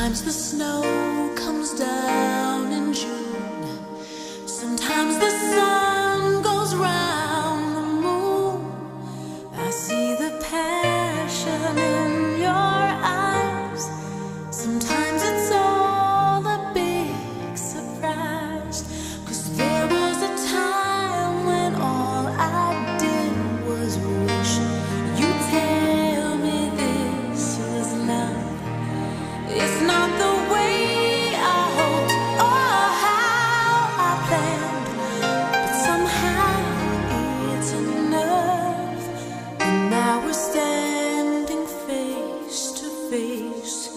Sometimes the snow. feliz.